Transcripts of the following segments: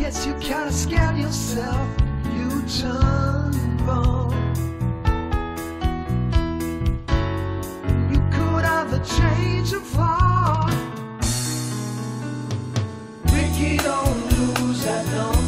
guess you kinda scared yourself, you jumbo. You could have a change of heart. Ricky, don't lose that note.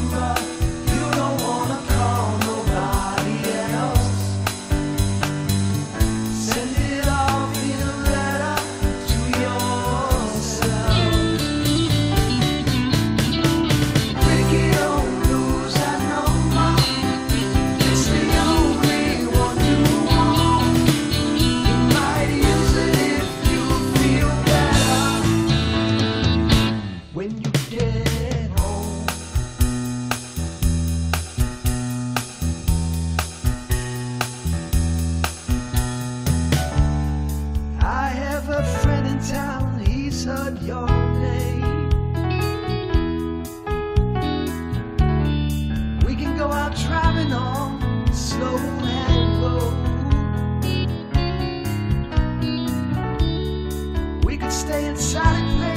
stay inside and.